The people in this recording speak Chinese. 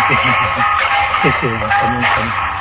谢谢，谢谢，我们很能。